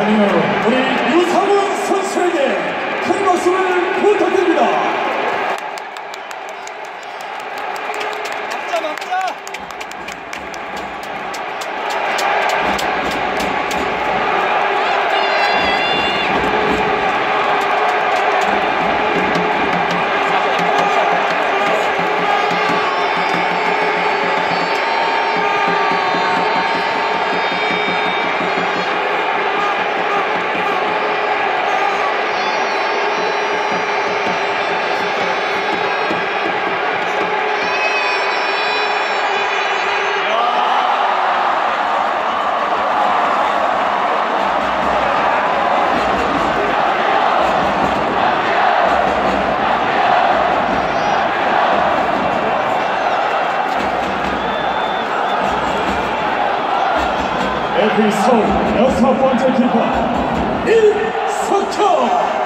달리는 우리 유상훈 선수에게 큰 박수를 부탁드립니다. every soul, else stroke. Erstmal to keep up. In Sokka!